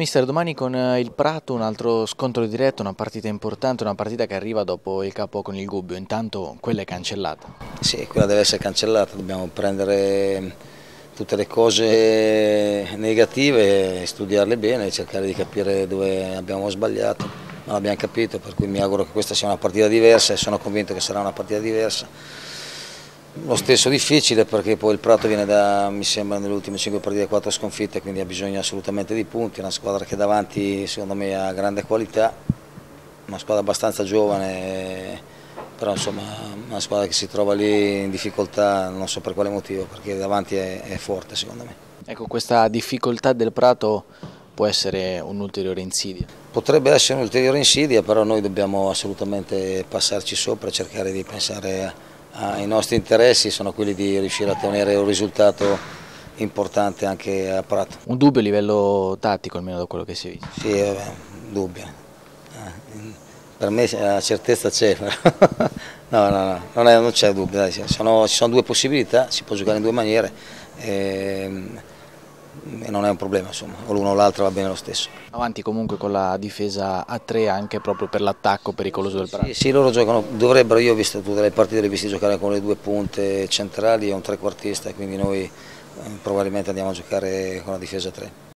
Mister, domani con eh, il Prato un altro scontro diretto, una partita importante, una partita che arriva dopo il capo con il Gubbio, intanto quella è cancellata. Sì, quella deve essere cancellata, dobbiamo prendere tutte le cose negative, studiarle bene, cercare di capire dove abbiamo sbagliato, non abbiamo capito, per cui mi auguro che questa sia una partita diversa e sono convinto che sarà una partita diversa lo stesso difficile perché poi il Prato viene da, mi sembra, nelle ultime 5 partite 4 sconfitte, quindi ha bisogno assolutamente di punti, una squadra che davanti secondo me ha grande qualità, una squadra abbastanza giovane, però insomma una squadra che si trova lì in difficoltà, non so per quale motivo, perché davanti è, è forte secondo me. Ecco, questa difficoltà del Prato può essere un'ulteriore insidia? Potrebbe essere un'ulteriore insidia, però noi dobbiamo assolutamente passarci sopra e cercare di pensare a I nostri interessi sono quelli di riuscire a ottenere un risultato importante anche a Prato. Un dubbio a livello tattico almeno da quello che si visto? Sì, vabbè, dubbio. Eh, per me la certezza c'è, no, no, no, non c'è dubbio, dai, sono, ci sono due possibilità, si può giocare in due maniere. E, ehm, e non è un problema, insomma, o l'uno o l'altro va bene lo stesso. Avanti comunque con la difesa a tre anche proprio per l'attacco pericoloso del Prato. Sì, sì, loro giocano, dovrebbero, io ho visto tutte le partite, le ho viste giocare con le due punte centrali e un trequartista, quindi noi eh, probabilmente andiamo a giocare con la difesa a tre.